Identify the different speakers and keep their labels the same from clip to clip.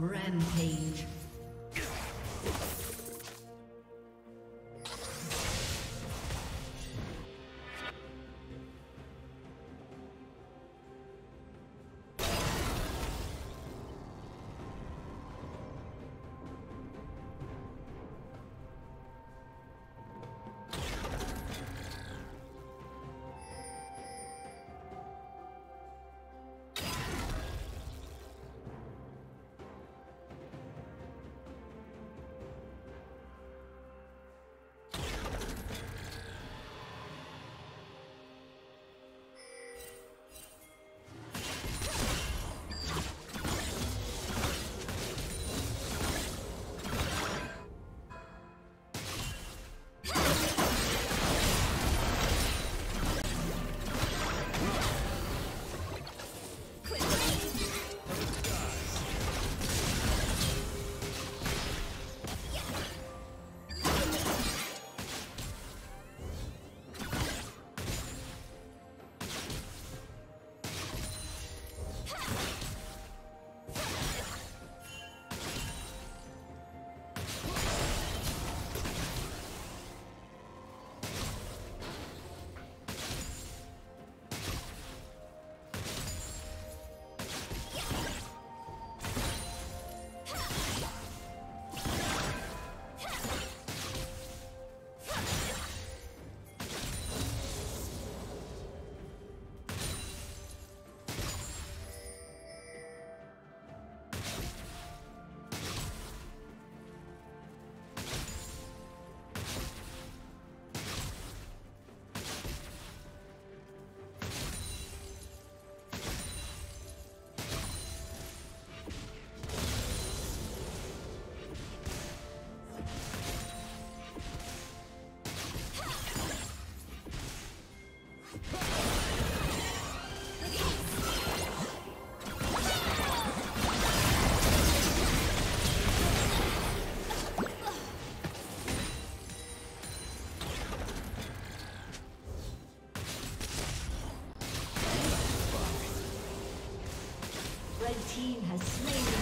Speaker 1: Rampage. Team has slain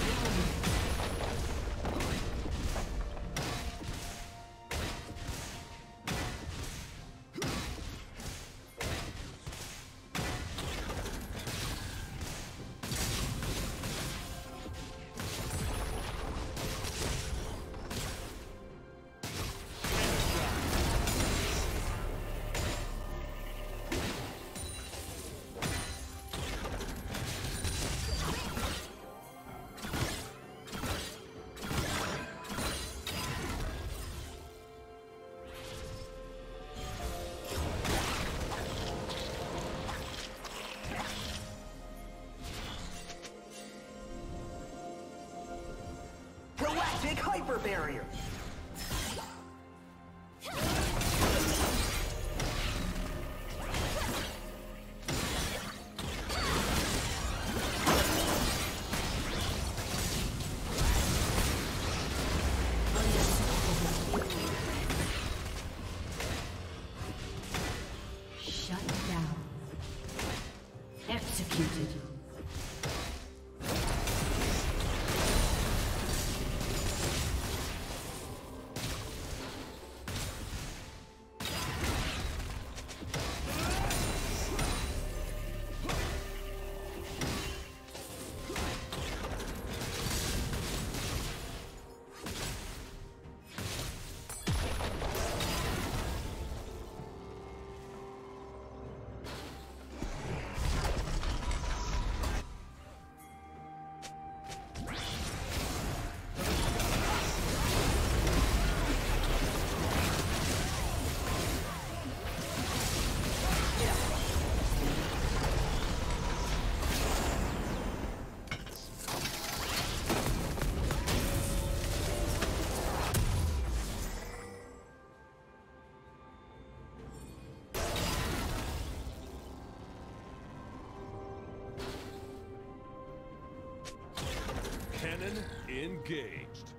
Speaker 2: Hyper Barrier! Engaged.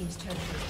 Speaker 1: Team's turret has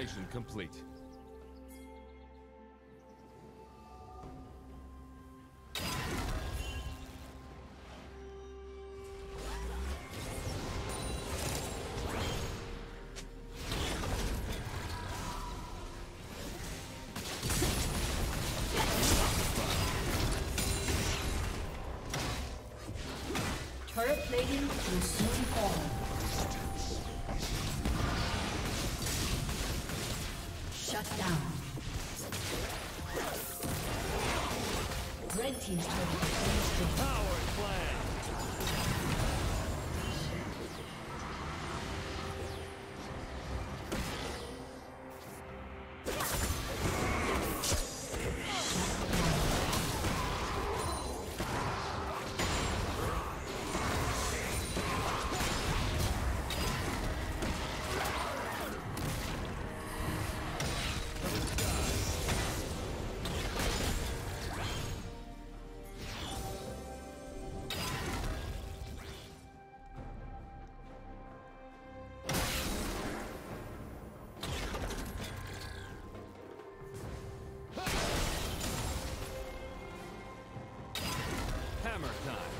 Speaker 2: Transformation complete.
Speaker 1: plating will soon fall. Hammer time.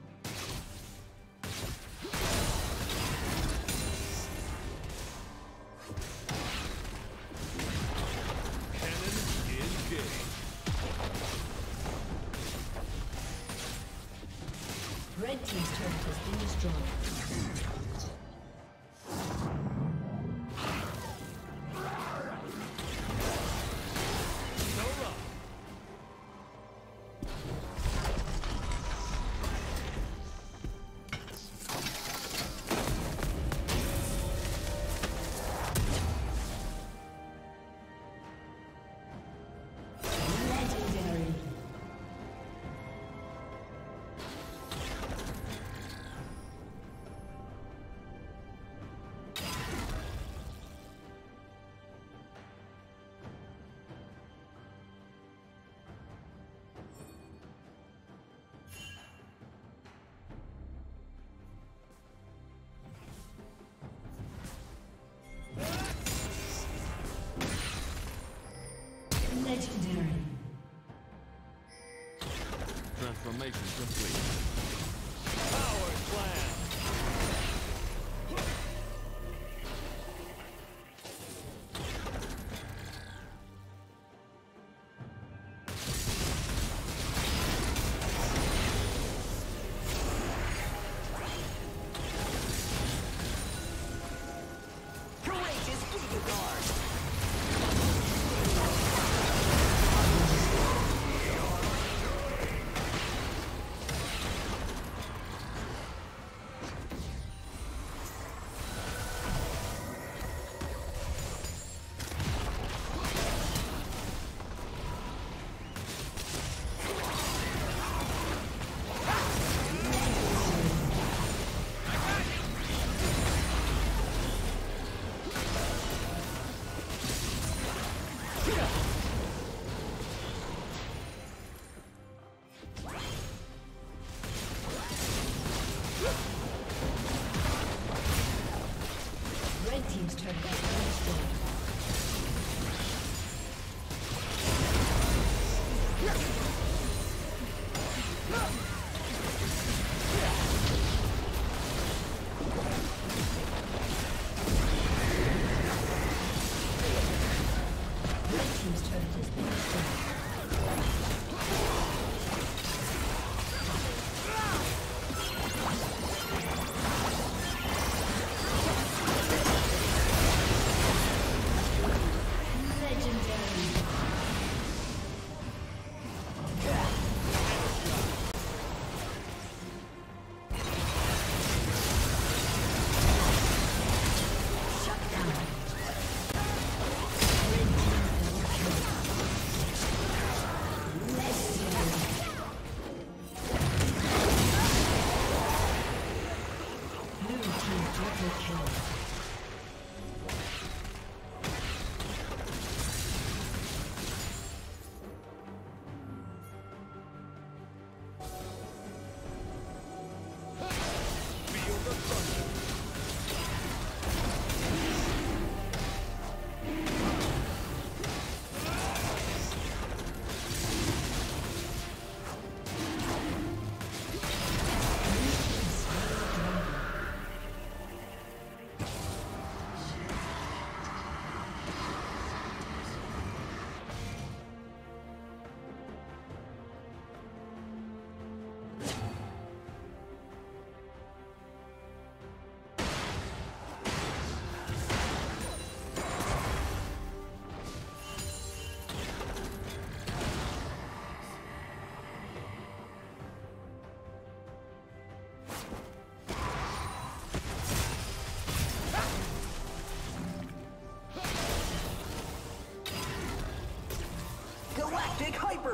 Speaker 2: Legendary.
Speaker 1: Transformation complete.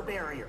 Speaker 1: Barrier.